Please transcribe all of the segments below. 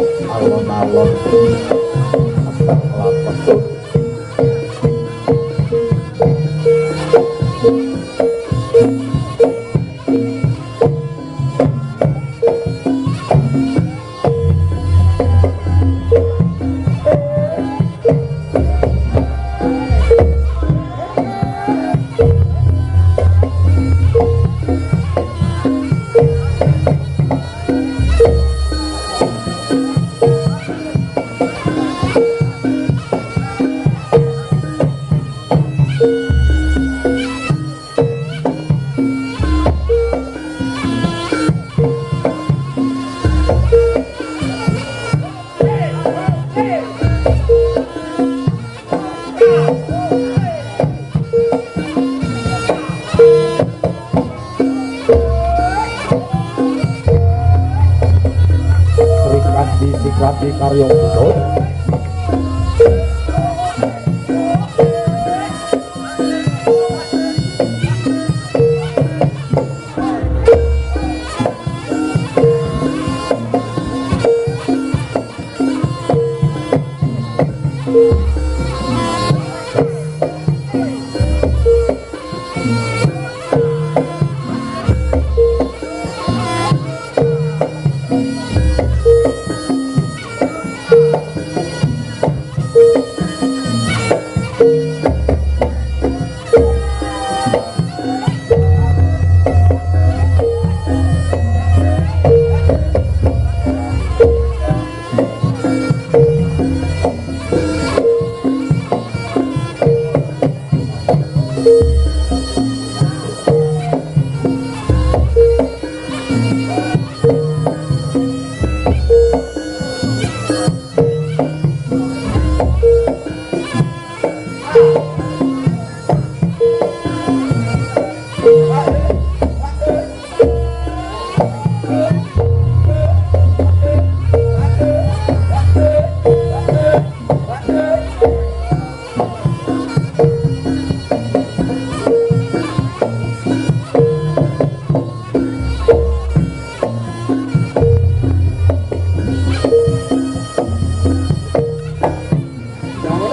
Allah Allah Allah Terima kasih Sikrati Karyo Putut.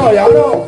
烤羊肉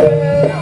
você.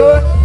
good.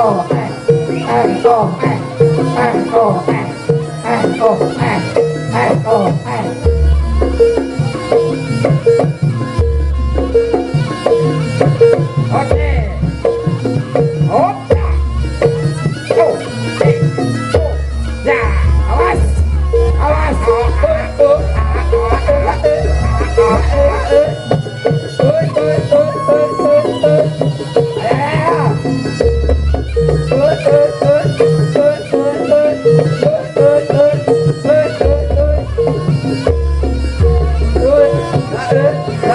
Echo, echo, echo, echo, echo, echo, echo, echo, echo, echo, echo, echo, echo, echo,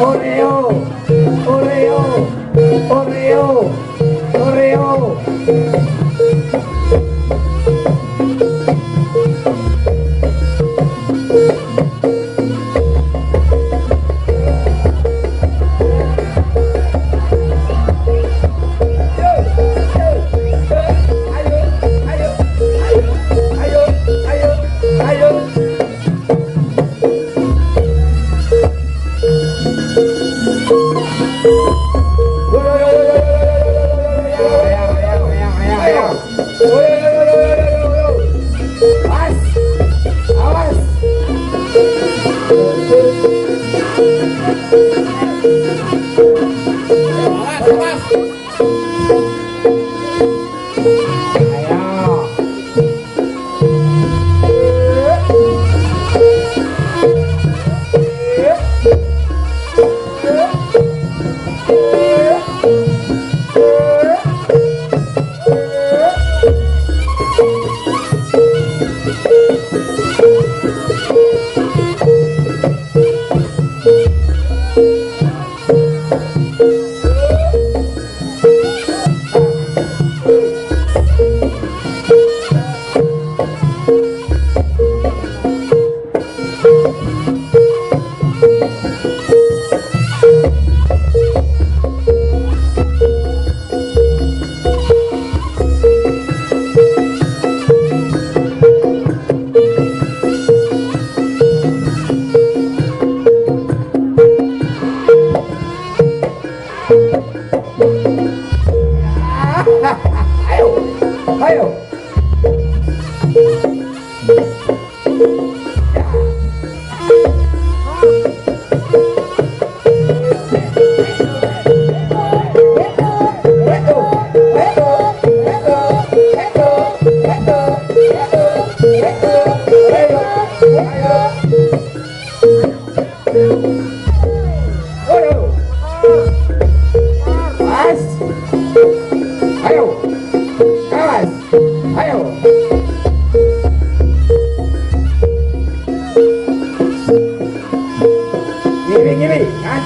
Oreo, Oreo, Oreo.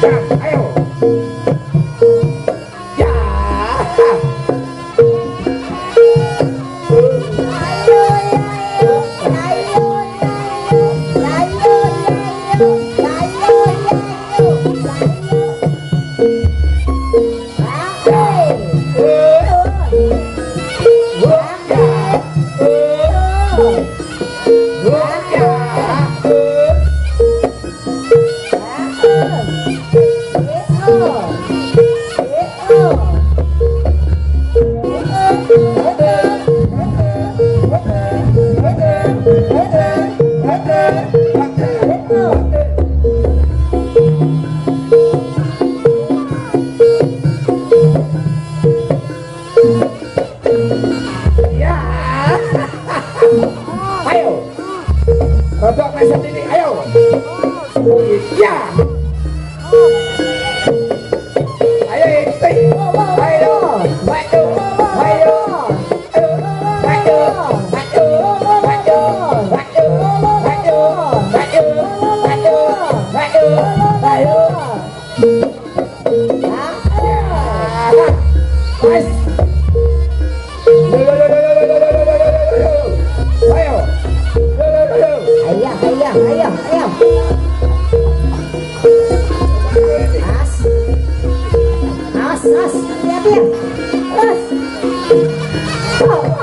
Thank you.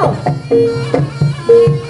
Oh.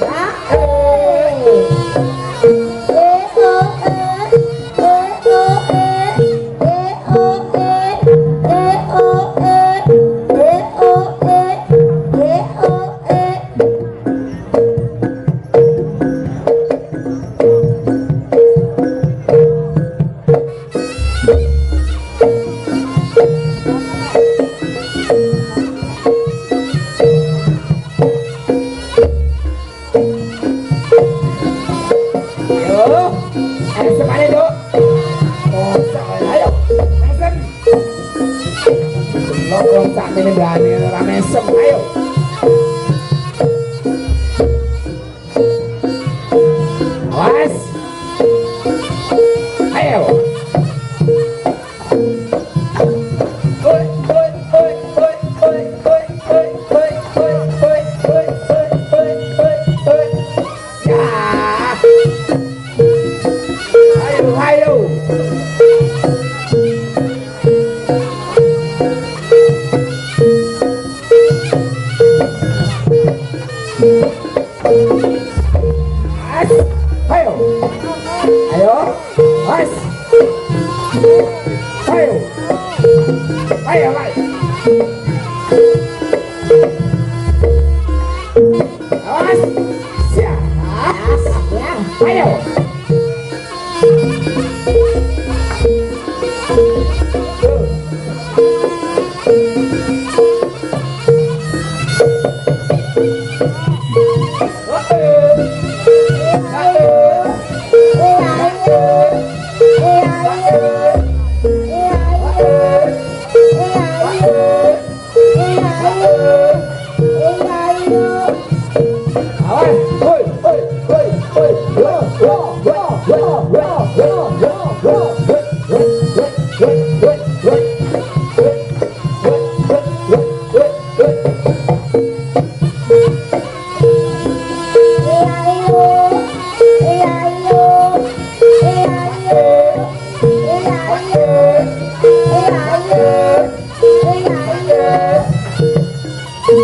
Yo,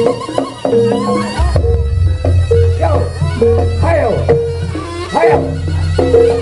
hail, hail.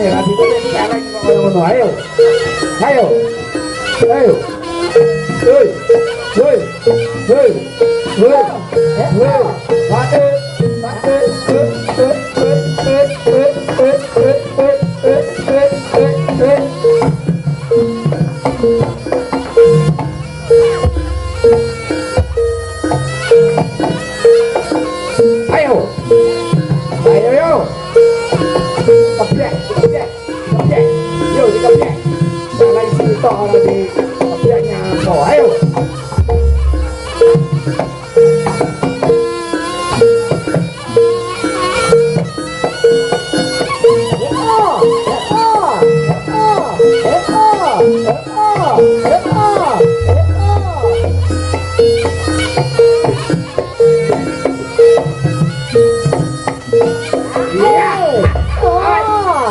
ayo. Ayo. Ayo. ayo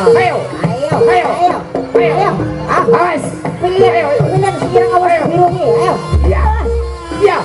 Ayo, ayo, ayo, ayo, ayo, ayo, ayo, Ayo. Ya. Ya.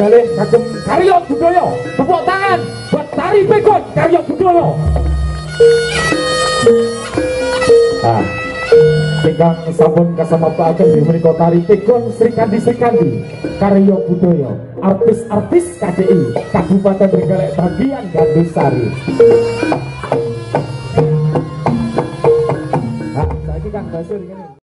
galih kagem karya budaya. Tepuk tangan buat tari pekon karya budaya. Ah tingkang sampun aja di menika tari pekon serikandi, Srikandi karya budaya. Artis-artis KDI Kabupaten Trenggalek bagian Gandusari Ah, saya kang Basir ini.